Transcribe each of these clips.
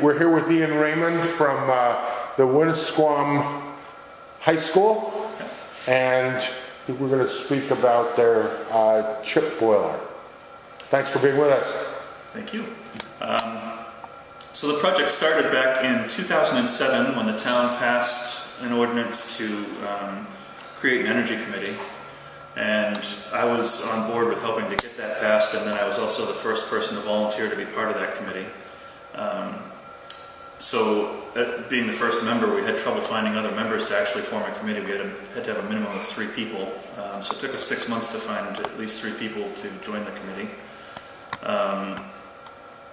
we're here with Ian Raymond from uh, the Winnisquam High School, and we're going to speak about their uh, chip boiler. Thanks for being with us. Thank you. Um, so the project started back in 2007 when the town passed an ordinance to um, create an energy committee. And I was on board with helping to get that passed, and then I was also the first person to volunteer to be part of that committee. Um, so, uh, being the first member, we had trouble finding other members to actually form a committee. We had, a, had to have a minimum of three people. Um, so it took us six months to find at least three people to join the committee. Um,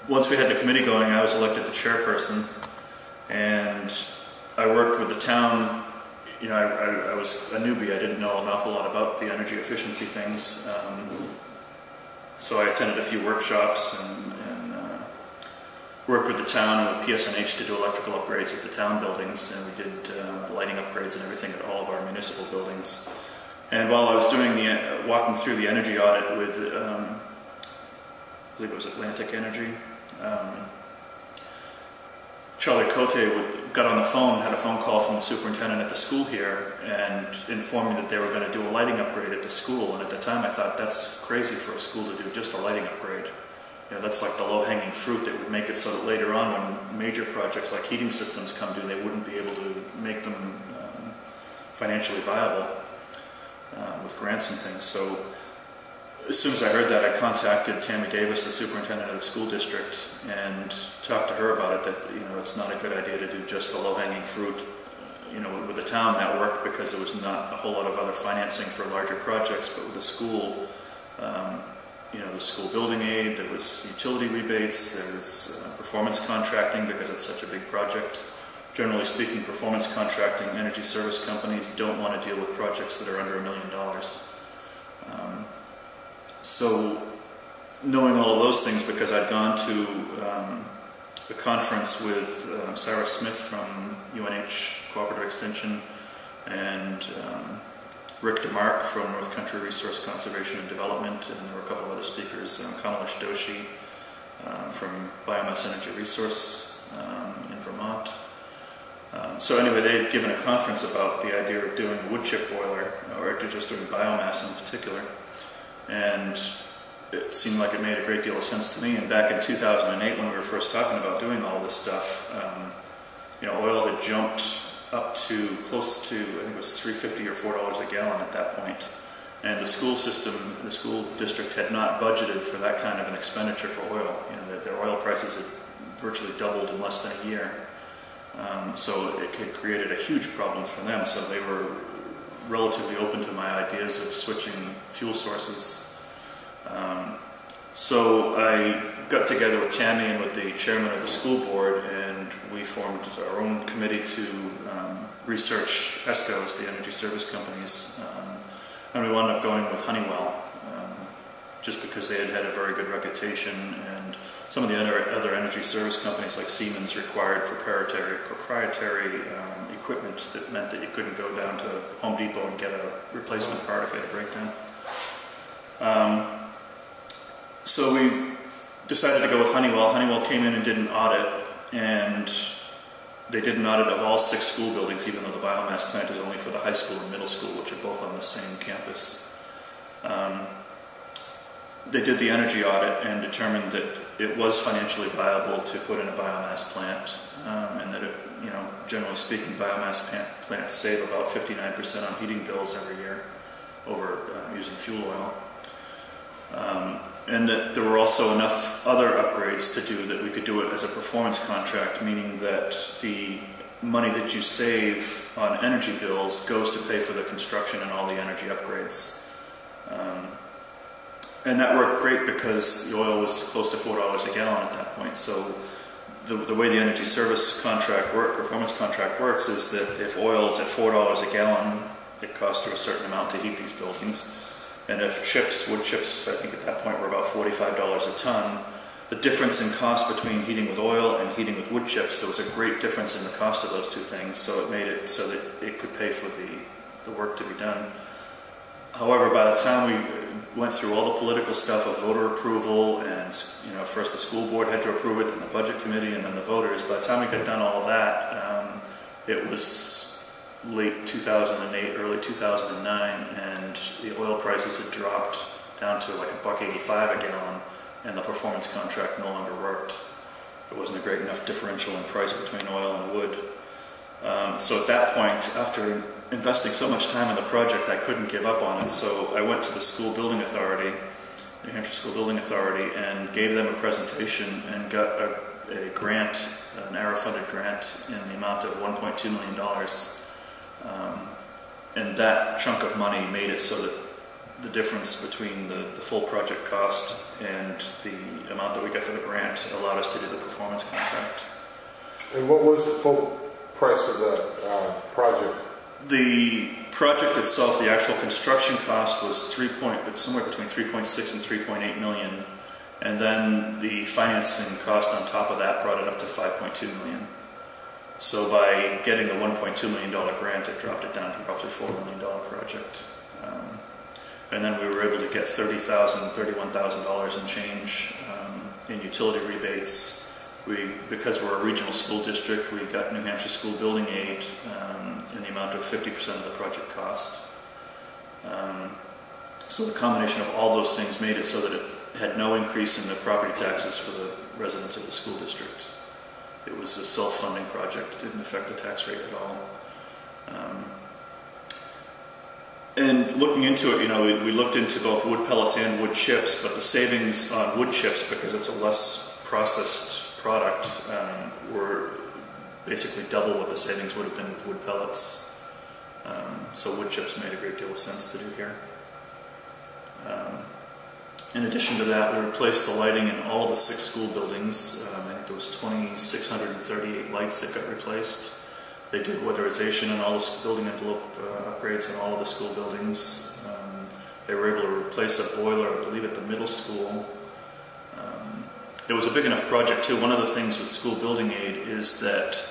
once we had the committee going, I was elected the chairperson, and I worked with the town you know, I, I, I, was a newbie. I didn't know an awful lot about the energy efficiency things. Um, so I attended a few workshops and, worked with the town and with PSNH to do electrical upgrades at the town buildings. And we did uh, lighting upgrades and everything at all of our municipal buildings. And while I was doing the, uh, walking through the energy audit with, um, I believe it was Atlantic Energy, um, Charlie Cote would, got on the phone, had a phone call from the superintendent at the school here, and informed me that they were going to do a lighting upgrade at the school. And at the time, I thought that's crazy for a school to do just a lighting upgrade. You know, that's like the low-hanging fruit that would make it so that later on, when major projects like heating systems come due, they wouldn't be able to make them um, financially viable uh, with grants and things. So as soon as I heard that, I contacted Tammy Davis, the superintendent of the school district, and talked to her about it. That you know, it's not a good idea to do just the low-hanging fruit. You know, with the town that worked because there was not a whole lot of other financing for larger projects, but with the school, um, you know, the school building aid, there was utility rebates, there was uh, performance contracting because it's such a big project. Generally speaking, performance contracting energy service companies don't want to deal with projects that are under a million dollars. Um, so knowing all of those things because I'd gone to um, a conference with uh, Sarah Smith from UNH Cooperative Extension and um, Rick DeMark from North Country Resource Conservation and Development, and there were a couple of other speakers, um, Doshi um, from Biomass Energy Resource um, in Vermont. Um, so anyway, they had given a conference about the idea of doing a wood chip boiler, or just doing biomass in particular and it seemed like it made a great deal of sense to me. And back in 2008, when we were first talking about doing all this stuff, um, you know, oil had jumped up to close to, I think it was 350 or $4 a gallon at that point. And the school system, the school district had not budgeted for that kind of an expenditure for oil. You know, that their oil prices had virtually doubled in less than a year. Um, so it created a huge problem for them. So they were relatively open to my ideas of switching fuel sources. Um, so I got together with Tammy and with the chairman of the school board, and we formed our own committee to um, research ESCOs, the energy service companies, um, and we wound up going with Honeywell, um, just because they had had a very good reputation, and some of the other, other energy service companies like Siemens required proprietary, proprietary um, equipment that meant that you couldn't go down to Home Depot and get a replacement part if it had a breakdown. Um, so we decided to go with Honeywell. Honeywell came in and did an audit, and they did an audit of all six school buildings, even though the biomass plant is only for the high school and middle school, which are both on the same campus. Um, they did the energy audit and determined that it was financially viable to put in a biomass plant um, and that it, you know, generally speaking, biomass plants save about 59% on heating bills every year over uh, using fuel oil. Um, and that there were also enough other upgrades to do that we could do it as a performance contract, meaning that the money that you save on energy bills goes to pay for the construction and all the energy upgrades. Um, and that worked great because the oil was close to $4 a gallon at that point. So the, the way the energy service contract work, performance contract works is that if oil is at $4 a gallon, it costs you a certain amount to heat these buildings. And if chips, wood chips, I think at that point were about $45 a ton, the difference in cost between heating with oil and heating with wood chips, there was a great difference in the cost of those two things, so it made it so that it could pay for the, the work to be done. However, by the time we went through all the political stuff of voter approval, and you know, first the school board had to approve it, then the budget committee, and then the voters. By the time we got done all of that, um, it was late 2008, early 2009, and the oil prices had dropped down to like a buck 85 a gallon, and the performance contract no longer worked. There wasn't a great enough differential in price between oil and wood. Um, so at that point, after investing so much time in the project, I couldn't give up on it. So I went to the school building authority, New Hampshire School Building Authority, and gave them a presentation and got a, a grant, an ARRA-funded grant in the amount of $1.2 million. Um, and that chunk of money made it so that the difference between the, the full project cost and the amount that we got for the grant allowed us to do the performance contract. And what was the full price of the uh, project? The project itself, the actual construction cost was three point, somewhere between 3.6 and 3.8 million. And then the financing cost on top of that brought it up to 5.2 million. So by getting the 1.2 million dollar grant, it dropped it down to roughly 4 million dollar project. Um, and then we were able to get $30,000, $31,000 in change um, in utility rebates we, because we're a regional school district, we got New Hampshire School Building Aid um, in the amount of 50% of the project cost. Um, so the combination of all those things made it so that it had no increase in the property taxes for the residents of the school district. It was a self-funding project, it didn't affect the tax rate at all. Um, and looking into it, you know, we, we, looked into both wood pellets and wood chips, but the savings on wood chips, because it's a less processed product um, were basically double what the savings would have been with wood pellets. Um, so wood chips made a great deal of sense to do here. Um, in addition to that, we replaced the lighting in all the six school buildings. Um, there was 2,638 lights that got replaced. They did weatherization and all the building envelope uh, upgrades in all of the school buildings. Um, they were able to replace a boiler, I believe, at the middle school it was a big enough project too. One of the things with school building aid is that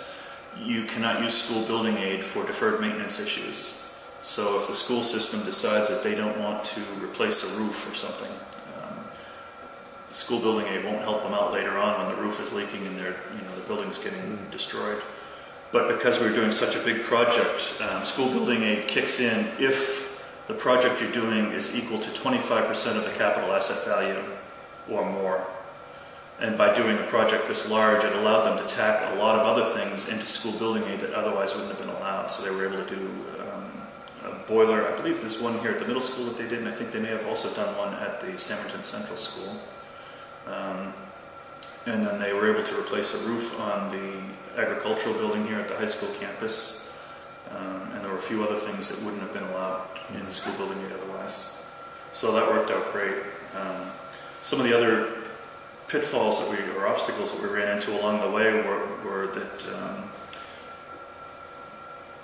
you cannot use school building aid for deferred maintenance issues. So if the school system decides that they don't want to replace a roof or something, um, school building aid won't help them out later on when the roof is leaking and they're, you know, the building's getting mm. destroyed. But because we're doing such a big project, um, school building aid kicks in if the project you're doing is equal to 25% of the capital asset value or more. And by doing a project this large, it allowed them to tack a lot of other things into school building aid that otherwise wouldn't have been allowed. So they were able to do um, a boiler. I believe there's one here at the middle school that they did, and I think they may have also done one at the Sanbornton Central School. Um, and then they were able to replace a roof on the agricultural building here at the high school campus. Um, and there were a few other things that wouldn't have been allowed in school building otherwise. So that worked out great. Um, some of the other pitfalls that we, or obstacles that we ran into along the way were, were that um,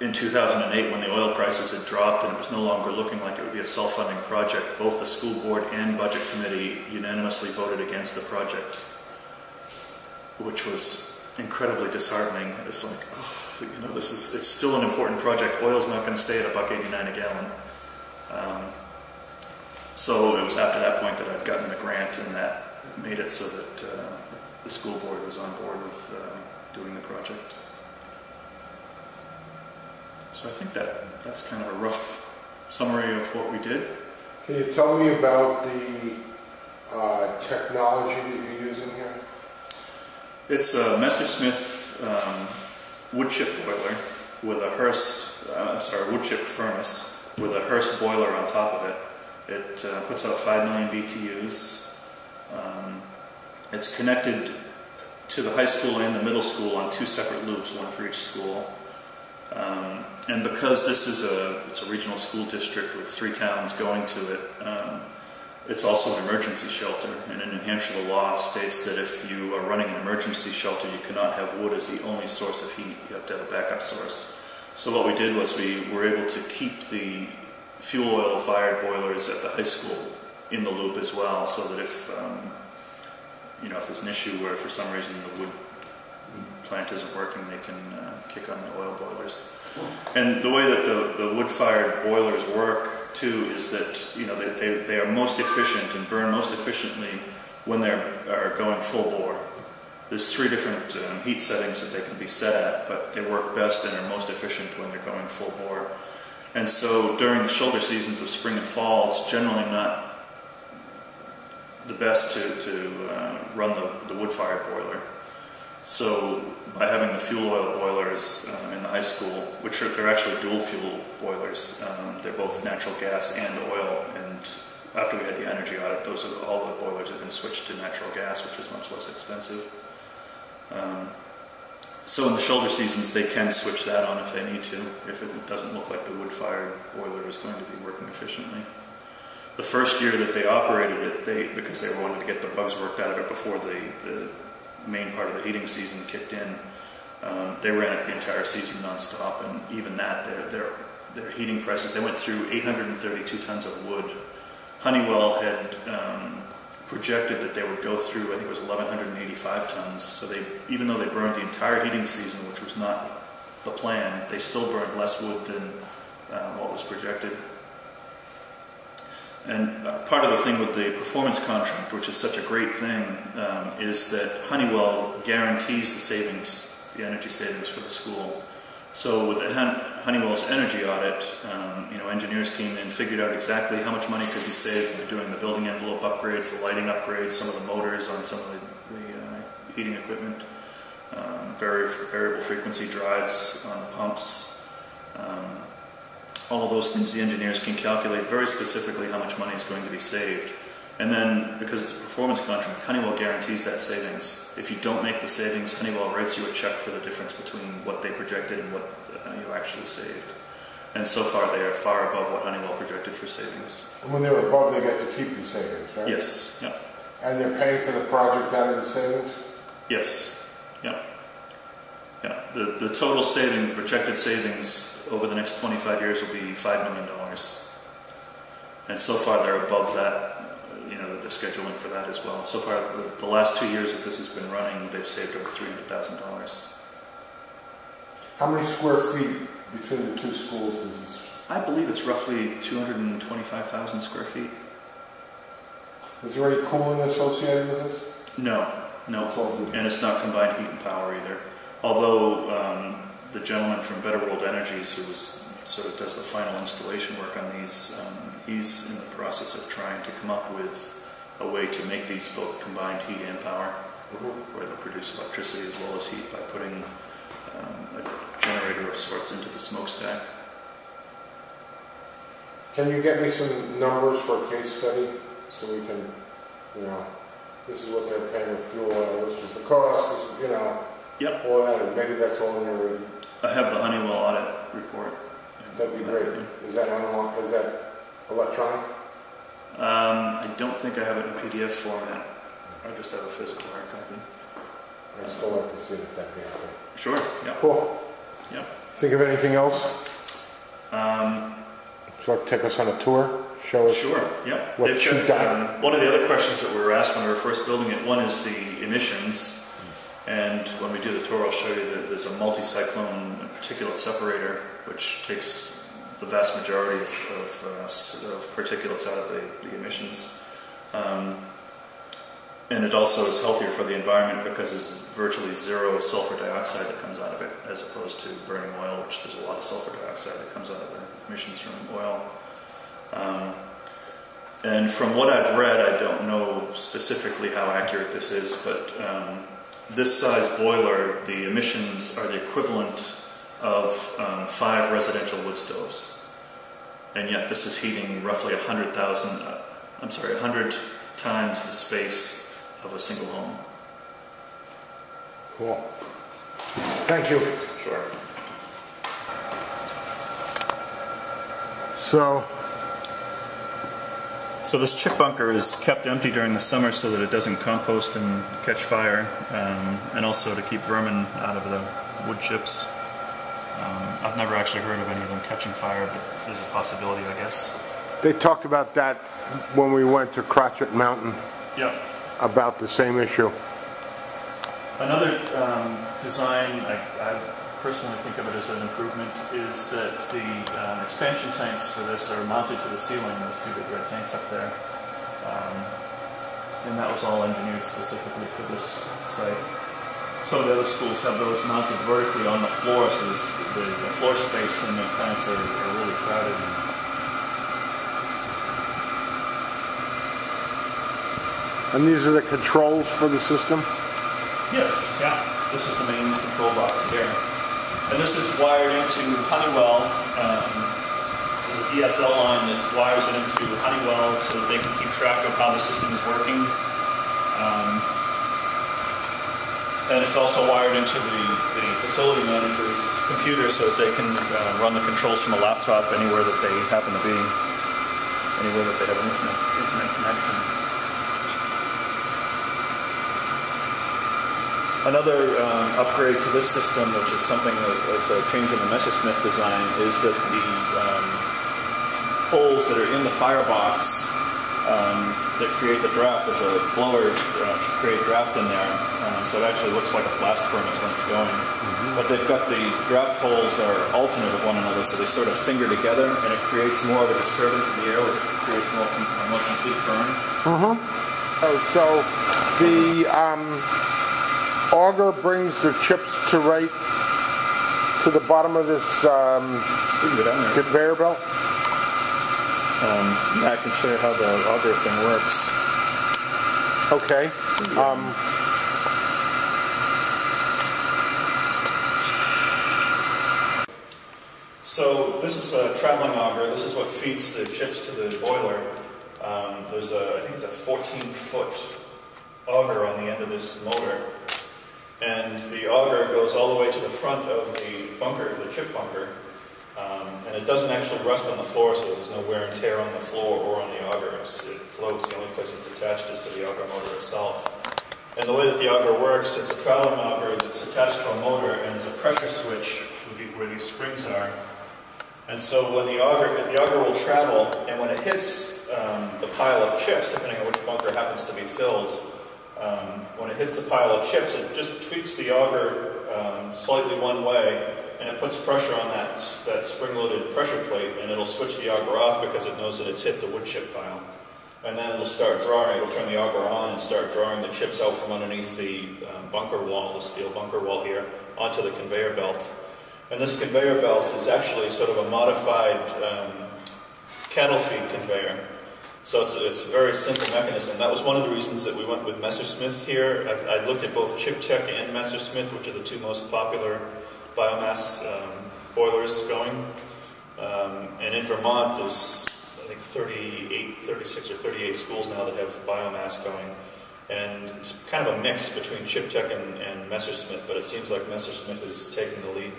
in 2008 when the oil prices had dropped and it was no longer looking like it would be a self-funding project, both the school board and budget committee unanimously voted against the project, which was incredibly disheartening. It's like, oh, you know, this is, it's still an important project. Oil's not going to stay at a buck 89 a gallon. Um, so it was after that point that I'd gotten the grant and that made it so that uh, the school board was on board with uh, doing the project. So I think that that's kind of a rough summary of what we did. Can you tell me about the uh, technology that you're using here? It's a Messersmith um, wood chip boiler with a Hurst, uh, I'm sorry, wood chip furnace with a Hurst boiler on top of it. It uh, puts out 5 million BTUs um, it's connected to the high school and the middle school on two separate loops, one for each school. Um, and because this is a, it's a regional school district with three towns going to it, um, it's also an emergency shelter. And in New Hampshire, the law states that if you are running an emergency shelter, you cannot have wood as the only source of heat. You have to have a backup source. So what we did was we were able to keep the fuel oil fired boilers at the high school in the loop as well, so that if um, you know if there's an issue where for some reason the wood plant isn't working, they can uh, kick on the oil boilers. And the way that the, the wood-fired boilers work too is that, you know, they, they, they are most efficient and burn most efficiently when they're going full bore. There's three different um, heat settings that they can be set at, but they work best and are most efficient when they're going full bore. And so during the shoulder seasons of spring and fall, it's generally not the best to, to uh, run the, the wood-fired boiler. So by having the fuel oil boilers uh, in the high school, which are they're actually dual fuel boilers, um, they're both natural gas and oil. And after we had the energy audit, those are all the boilers have been switched to natural gas, which is much less expensive. Um, so in the shoulder seasons, they can switch that on if they need to, if it doesn't look like the wood-fired boiler is going to be working efficiently. The first year that they operated it, they because they wanted to get the bugs worked out of it before the, the main part of the heating season kicked in, um, they ran it the entire season nonstop, and even that, their their their heating prices, they went through 832 tons of wood. Honeywell had um, projected that they would go through, I think it was 1,185 tons. So they, even though they burned the entire heating season, which was not the plan, they still burned less wood than uh, what was projected. And uh, part of the thing with the performance contract, which is such a great thing, um, is that Honeywell guarantees the savings, the energy savings for the school. So with Honeywell's energy audit, um, you know, engineers came in, figured out exactly how much money could be saved by doing the building envelope upgrades, the lighting upgrades, some of the motors on some of the, the uh, heating equipment, um, variable frequency drives on the pumps. Um, all of those things the engineers can calculate very specifically how much money is going to be saved. And then, because it's a performance contract, Honeywell guarantees that savings. If you don't make the savings, Honeywell writes you a check for the difference between what they projected and what uh, you actually saved. And so far, they are far above what Honeywell projected for savings. And when they're above, they get to keep the savings, right? Yes, yep. And they're paying for the project out of the savings? Yes, yep. Yeah, the, the total saving, projected savings over the next 25 years will be $5 million. And so far, they're above that you know, they're scheduling for that as well. So far, the, the last two years that this has been running, they've saved over $300,000. How many square feet between the two schools is this? I believe it's roughly 225,000 square feet. Is there any cooling associated with this? No, no. And it's not combined heat and power either. Although um, the gentleman from Better World Energies, who was sort of does the final installation work on these, um, he's in the process of trying to come up with a way to make these both combined heat and power, where they'll produce electricity as well as heat by putting um, a generator of sorts into the smokestack. Can you get me some numbers for a case study so we can, you know, this is what they're paying with fuel oil, this is the cost, this is, you know, Yep, all that, maybe that's all in there already. I have the Honeywell audit report. That'd be great. Is that analog, is that electronic? Um, I don't think I have it in PDF format. I just have a physical hard copy. I'd still like to see it if that'd be okay. Sure, yeah, Cool. Yep. Think of anything else? um, So take us on a tour, show us. Sure, yep. What They've you got, got. um, One of the other questions that we were asked when we were first building it, one is the emissions. And when we do the tour, I'll show you that there's a multi-cyclone particulate separator, which takes the vast majority of, of, uh, of particulates out of the, the emissions. Um, and it also is healthier for the environment because there's virtually zero sulfur dioxide that comes out of it, as opposed to burning oil, which there's a lot of sulfur dioxide that comes out of the emissions from oil. Um, and from what I've read, I don't know specifically how accurate this is, but um, this size boiler, the emissions are the equivalent of um, five residential wood stoves. And yet this is heating roughly 100,000, uh, I'm sorry, 100 times the space of a single home. Cool. Thank you. Sure. So, So this chip bunker is kept empty during the summer so that it doesn't compost and catch fire, um, and also to keep vermin out of the wood chips. Um, I've never actually heard of any of them catching fire, but there's a possibility, I guess. they talked about that when we went to Crotched Mountain Yeah. about the same issue. Another um, design, I, I personally think of it as an improvement, is that the um, expansion tanks for this are mounted to the ceiling, those two big red tanks up there. Um, and that was all engineered specifically for this site. Some of the other schools have those mounted vertically on the floor, so the, the floor space in the plants are, are really crowded. And these are the controls for the system? Yes, yeah. This is the main control box here. And this is wired into Honeywell. Um, there's a DSL line that wires it into Honeywell so that they can keep track of how the system is working. Um, and it's also wired into the, the facility manager's computer so that they can uh, run the controls from a laptop anywhere that they happen to be, anywhere that they have an internet, internet connection. Another um, upgrade to this system, which is something that it's a change in the Messersmith design, is that the um, holes that are in the firebox um, that create the draft, there's a blower uh, to create draft in there, uh, so it actually looks like a blast furnace when it's going. But they've got the draft holes are alternate of one another, so they sort of finger together, and it creates more of a disturbance in the air, which creates more, a more complete burn. Oh, so the um, auger brings the chips to right to the bottom of this um, We can go down there. conveyor belt? I can show you how the auger thing works. Okay. Um, So this is a traveling auger. This is what feeds the chips to the boiler. Um, there's a, I think it's a 14 foot auger on the end of this motor. And the auger goes all the way to the front of the bunker, the chip bunker. Um, and it doesn't actually rest on the floor, so there's no wear and tear on the floor or on the auger. It's, it floats. The only place it's attached is to the auger motor itself. And the way that the auger works, it's a traveling auger that's attached to a motor, and there's a pressure switch where these springs are. And so when the auger, the auger will travel, and when it hits um, the pile of chips, depending on which bunker happens to be filled, um, it hits the pile of chips, it just tweaks the auger um, slightly one way, and it puts pressure on that, that spring-loaded pressure plate, and it'll switch the auger off because it knows that it's hit the wood chip pile. And then it'll start drawing, it'll turn the auger on and start drawing the chips out from underneath the um, bunker wall, the steel bunker wall here, onto the conveyor belt. And this conveyor belt is actually sort of a modified um, cattle feed conveyor. So it's, it's a very simple mechanism. That was one of the reasons that we went with Messersmith here. I, looked at both Chiptec and Messersmith, which are the two most popular biomass um, boilers going. Um, and in Vermont, there's I think 38, 36 or 38 schools now that have biomass going. And it's kind of a mix between Chiptec and, and Messersmith, but it seems like Messersmith is taking the lead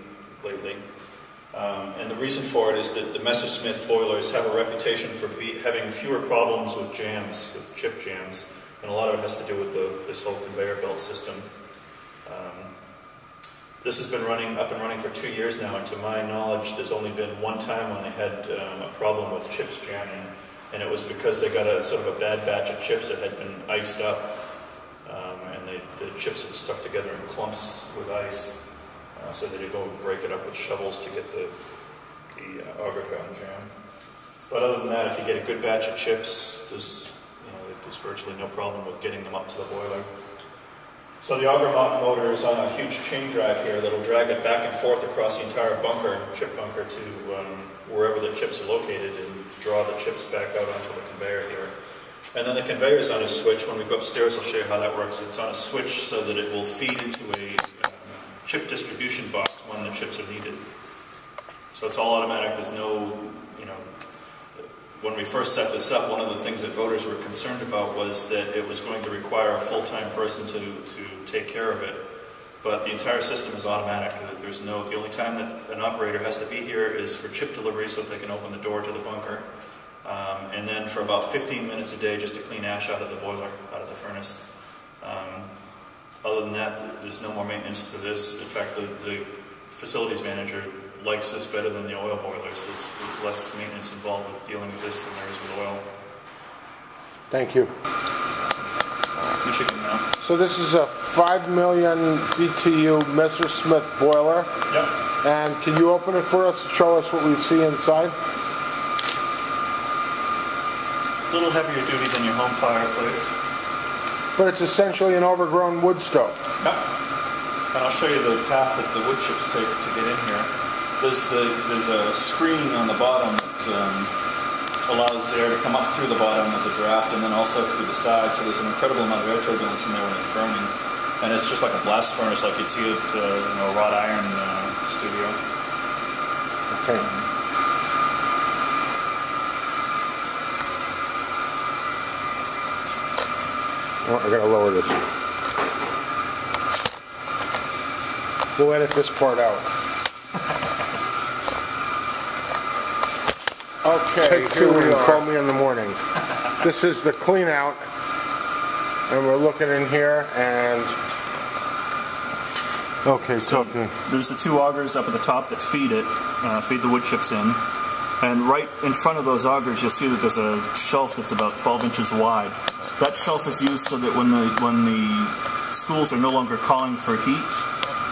lately. Um, and the reason for it is that the Messersmith boilers have a reputation for be, having fewer problems with jams, with chip jams, and a lot of it has to do with the, this whole conveyor belt system. Um, this has been running up and running for two years now, and to my knowledge, there's only been one time when they had um, a problem with chips jamming, and it was because they got a sort of a bad batch of chips that had been iced up, um, and they, the chips had stuck together in clumps with ice. Uh, so they'd go and break it up with shovels to get the, the uh, auger to unjam. But other than that, if you get a good batch of chips, there's, you know, there's virtually no problem with getting them up to the boiler. So the auger mo- motor is on a huge chain drive here that'll drag it back and forth across the entire bunker, chip bunker, to um, wherever the chips are located and draw the chips back out onto the conveyor here. And then the conveyor is on a switch. When we go upstairs, I'll show you how that works. It's on a switch so that it will feed into a chip distribution box when the chips are needed. So it's all automatic. There's no, you know, when we first set this up, one of the things that voters were concerned about was that it was going to require a full-time person to, to take care of it. But the entire system is automatic. There's no, the only time that an operator has to be here is for chip delivery so they can open the door to the bunker. Um, and then for about 15 minutes a day just to clean ash out of the boiler, out of the furnace. Um, other than that, there's no more maintenance to this. In fact, the, the facilities manager likes this better than the oil boilers. There's, there's less maintenance involved with dealing with this than there is with oil. Thank you. Michigan now. So this is a 5 million BTU Messersmith boiler. Yep. And can you open it for us, to show us what we see inside? A little heavier duty than your home fireplace. But it's essentially an overgrown wood stove. Yep. And I'll show you the path that the wood chips take to get in here. There's the there's a screen on the bottom that um, allows air to come up through the bottom as a draft, and then also through the side. So there's an incredible amount of air turbulence in there when it's burning, and it's just like a blast furnace, like you'd see at uh, you know a wrought iron uh, studio. Okay. Oh, I gotta lower this. We'll edit this part out. Okay, Take here we are. Call me in the morning. This is the clean out, and we're looking in here, and okay, So so there's the two augers up at the top that feed it, uh, feed the wood chips in. And right in front of those augers, you'll see that there's a shelf that's about 12 inches wide. That shelf is used so that when the when the schools are no longer calling for heat,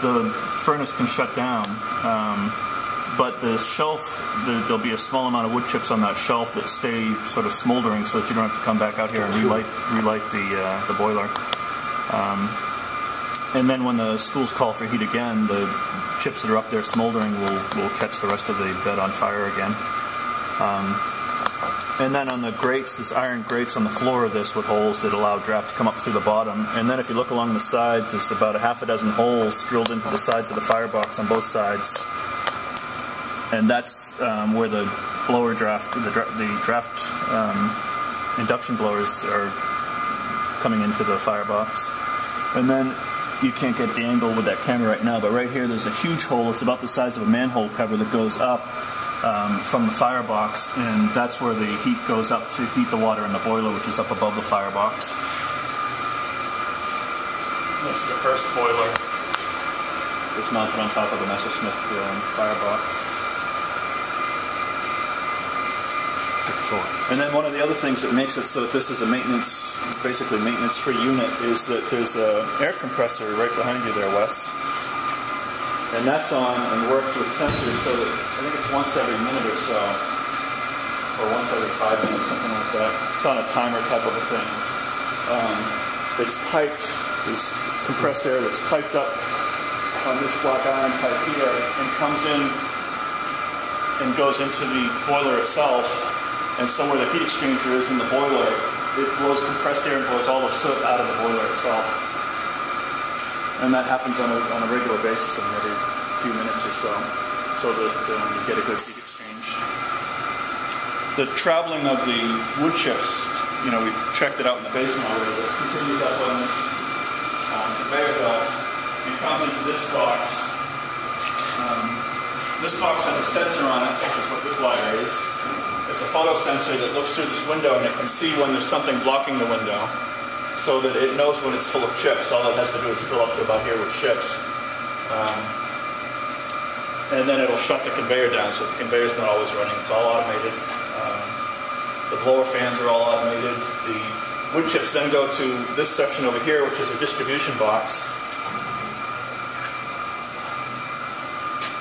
the furnace can shut down. Um, but the shelf, there, there'll be a small amount of wood chips on that shelf that stay sort of smoldering, so that you don't have to come back out here and relight relight the uh, the boiler. And then when the schools call for heat again, the chips that are up there smoldering will, will catch the rest of the bed on fire again. Um, and then on the grates, there's iron grates on the floor of this with holes that allow draft to come up through the bottom. And then if you look along the sides, there's about a half a dozen holes drilled into the sides of the firebox on both sides. And that's um, where the blower draft, the, dra- the draft um, induction blowers are coming into the firebox. And then you can't get the angle with that camera right now, but right here there's a huge hole. It's about the size of a manhole cover that goes up um, from the firebox, and that's where the heat goes up to heat the water in the boiler, which is up above the firebox. That's the first boiler. It's mounted on top of the Messersmith um, firebox. excellent. And then one of the other things that makes it so that this is a maintenance, basically maintenance-free unit, is that there's a air compressor right behind you there, Wes. And that's on and works with sensors so that I think it's once every minute or so, or once every five minutes, something like that. It's on a timer type of a thing. Um, it's piped, this compressed air that's piped up on this black iron pipe here and comes in and goes into the boiler itself. And somewhere the heat exchanger is in the boiler, it blows compressed air and blows all the soot out of the boiler itself. And that happens on a, on a regular basis, I every few minutes or so, so that um, you get a good heat exchange. The traveling of the wood chips, you know, we checked it out in the basement already, but it continues up on this um, conveyor belt and comes into this box. Um, this box has a sensor on it, which is what this wire is. It's a photo sensor that looks through this window and it can see when there's something blocking the window so that it knows when it's full of chips. All it has to do is fill up to about here with chips. Um, and then it'll shut the conveyor down so the conveyor's not always running. It's all automated. Um, the blower fans are all automated. The wood chips then go to this section over here, which is a distribution box.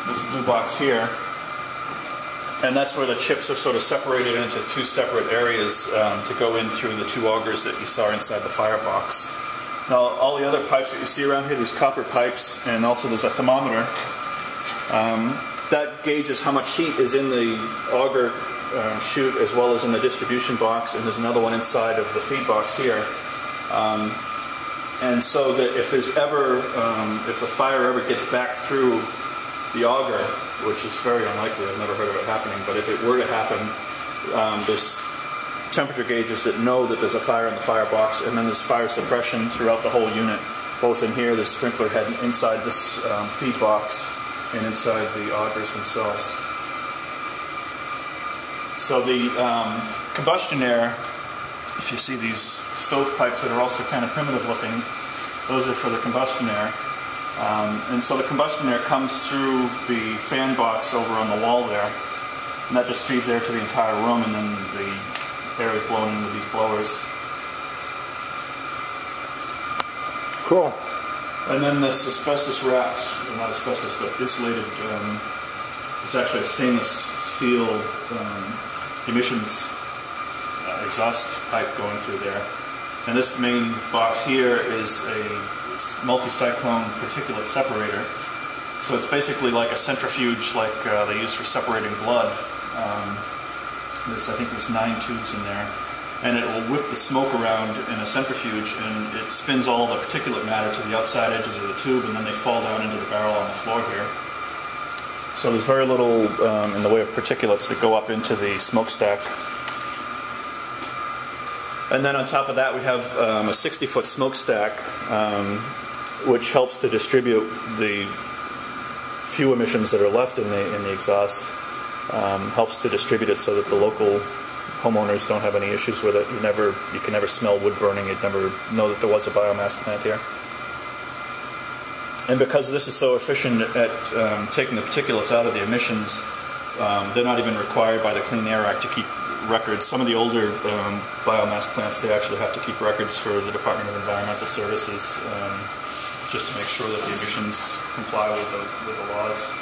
This blue box here. And that's where the chips are sort of separated into two separate areas um, to go in through the two augers that you saw inside the firebox. Now, all the other pipes that you see around here, these copper pipes, and also there's a thermometer. Um, that gauges how much heat is in the auger um, chute as well as in the distribution box, and there's another one inside of the feed box here. Um, and so that if there's ever, um, if the fire ever gets back through the auger, which is very unlikely, I've never heard of it happening, but if it were to happen, um, there's temperature gauges that know that there's a fire in the firebox, and then there's fire suppression throughout the whole unit. Both in here, the sprinkler head inside this um, feed box, and inside the augers themselves. So the um, combustion air, if you see these stove pipes that are also kind of primitive looking, those are for the combustion air. Um, and so the combustion air comes through the fan box over on the wall there, and that just feeds air to the entire room, and then the air is blown into these blowers. Cool. And then this asbestos wrapped, well, not asbestos, but insulated, um, it's actually a stainless steel um, emissions uh, exhaust pipe going through there. And this main box here is a multi-cyclone particulate separator. So it's basically like a centrifuge like uh, they use for separating blood. Um, there's, I think there's nine tubes in there. And it will whip the smoke around in a centrifuge and it spins all the particulate matter to the outside edges of the tube and then they fall down into the barrel on the floor here. So there's very little um, in the way of particulates that go up into the smokestack. And then on top of that, we have um, a 60 foot smokestack, um, which helps to distribute the few emissions that are left in the, in the exhaust. Um, helps to distribute it so that the local homeowners don't have any issues with it. You never, you can never smell wood burning. You'd never know that there was a biomass plant here. And because this is so efficient at um, taking the particulates out of the emissions, um, they're not even required by the Clean Air Act to keep records. Some of the older um, biomass plants, they actually have to keep records for the Department of Environmental Services um, just to make sure that the emissions comply with the, with the laws.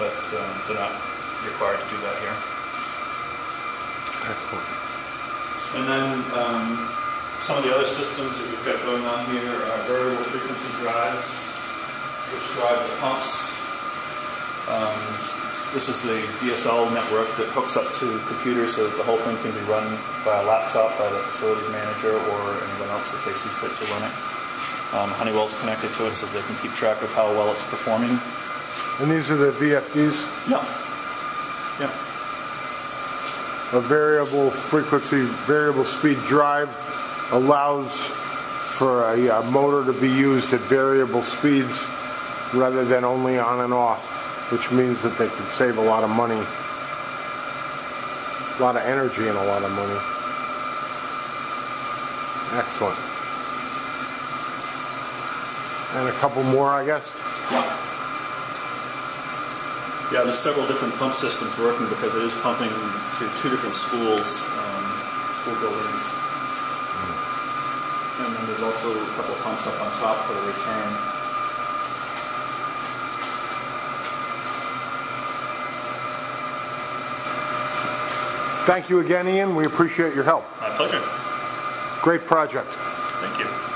But um, they're not required to do that here. And then um, some of the other systems that we've got going on here are variable frequency drives, which drive the pumps. This is the DSL network that hooks up to computers so that the whole thing can be run by a laptop by the facilities manager or anyone else that they see fit to run it. Um, Honeywell's connected to it so they can keep track of how well it's performing. And these are the VFDs, Yeah. Yeah. a variable frequency, variable speed drive allows for a, uh motor to be used at variable speeds rather than only on and off, which means that they can save a lot of money, a lot of energy and a lot of money. Excellent. And a couple more, I guess. Yeah, there's several different pump systems working because it is pumping to two different schools, um, school buildings. And then there's also a couple of pumps up on top for the return. Thank you again, Ian. We appreciate your help. My pleasure. Great project. Thank you.